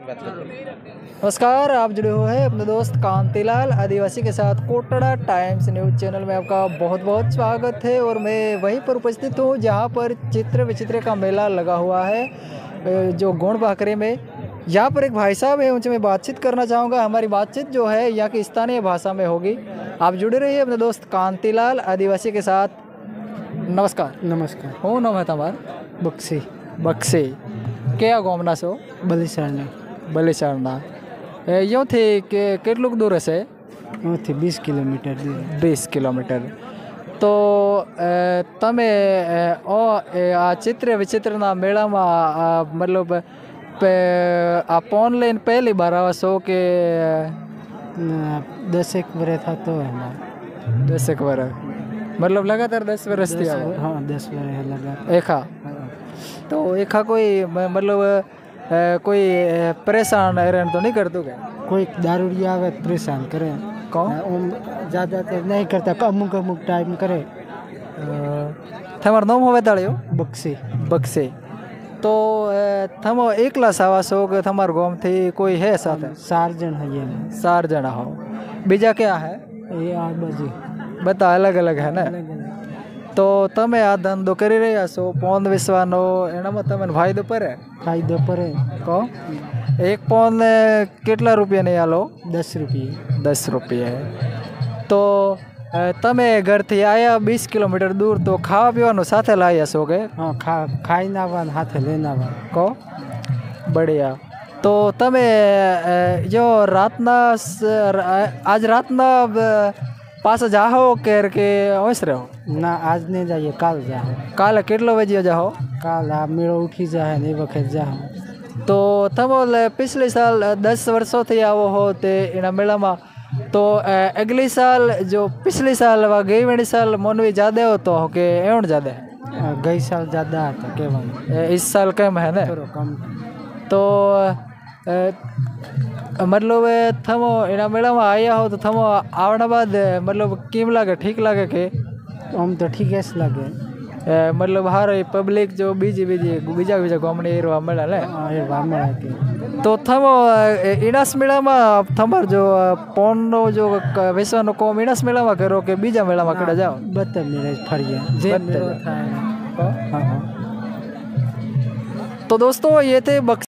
नमस्कार आप जुड़े हुए हैं अपने दोस्त कांतिलाल आदिवासी के साथ कोटड़ा टाइम्स न्यूज़ चैनल में आपका बहुत बहुत स्वागत है और मैं वहीं पर उपस्थित हूँ जहाँ पर चित्र विचित्र का मेला लगा हुआ है जो गोंड बाकरे में। यहाँ पर एक भाई साहब है उनसे मैं बातचीत करना चाहूँगा। हमारी बातचीत जो है यहाँ की स्थानीय भाषा में होगी। आप जुड़े रहिए अपने दोस्त कांतिलाल आदिवासी के साथ। नमस्कार। नमस्कार। हो नाम है तुम्हारा? बक्सी। बक्सी। क्या गोमना से हो? बलिसरानी બલીસરના અહીંયાથી કે કેટલુંક દૂર હશે અહીંથી વીસ કિલોમીટર દૂર વીસ કિલોમીટર તો અ, તમે અ, ઓ એ આ ચિત્ર વિચિત્રના મેળામાં આ, મતલબ પે- આ ઓનલાઈન પહેલી બાર આવા છો કે ના, દસેક વર્ષ થતો એમાં દસેક વર્ષ મતલબ લગાતાર દસ વર્ષથી દસ આવો વર- હા દસ વર્ષ લગા એખા તો એખા કોઈ મ- મતલબ અ, કોઈ અ, પરેશાન હેરાન તો નહીં કરતું કે કોઈક દારૂડિયા આવે તો પરેશાન કરે કોણ ઓમ જ્યાદાતર નહીં કરતા અમુક અમુક ટાઈમ કરે તમારું નામ હવે તાળ્યો બક્ષી બક્ષે તો અ, તમે એકલા સાવા છો કે તમારા ગામથી કોઈ હે સાથે ચાર જણ હઈએ અમે. ચાર જણા હો બીજા ક્યાં હે એ આ બાજુ બધા અલગ અલગ હે ને અલગ અલગ તો તમે આ ધંધો કરી રહ્યા છો પોન વેચવાનો એનામાં તમને ફાયદો પડે? ફાયદો પડે. કહો એક પોન કેટલા રૂપિયા નહીં આલો? દસ રૂપિયા. દસ રૂપિયા. તો તમે ઘરથી આવ્યા વીસ કિલોમીટર દૂર તો ખાવા પીવાનું સાથે લાવ્યા છો કે? હા ખા ખાઈને આવવાનું હાથે લઈને આવવાનું. કહો બઢિયા. તો તમે જો રાતના આજ રાતના पास जाओ केर के ओस रहो ना आज नहीं जाइए कल जाओ कल केटलो बजे जाओ कल आ मेरो उठी जाए नहीं बखत जाओ तो तब पिछले साल दस वर्षों थे आओ हो ते इना मेला में तो अगले साल जो पिछले साल वा गई वे साल मोनवी ज़्यादा हो तो के एवं ज़्यादा है गई साल ज़्यादा है तो इस साल कम है ना तो મતલબ એ થમો એના મેળામાં આવ્યા હો તો થમો આવડા બાદ મતલબ કેમ લાગે ઠીક લાગે કે આમ તો ઠીક જ લાગે અ, મતલબ હારે પબ્લિક જો બીજી બીજી બીજા બીજા ગામની એરવા મળે ને હા, એ વામણા કે તો થમો અ, ઈનાસ મેળામાં તમાર જો અ, પોનનો જો ક- વેચવાનો કોમ ઈનાસ મેળામાં કરો કે બીજા મેળામાં કડે જાઓ બધા મેળે જ ફરીએ જે બધા મેળો જ. થાય हाँ, હા હા तो दोस्तों ये थे बक्स